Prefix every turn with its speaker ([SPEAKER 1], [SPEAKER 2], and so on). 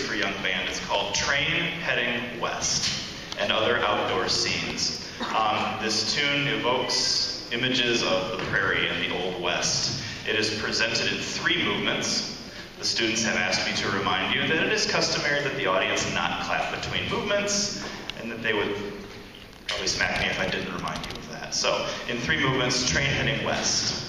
[SPEAKER 1] for young band. It's called Train Heading West and Other Outdoor Scenes. Um, this tune evokes images of the prairie and the Old West. It is presented in three movements. The students have asked me to remind you that it is customary that the audience not clap between movements and that they would probably smack me if I didn't remind you of that. So, in three movements, train heading west.